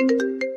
you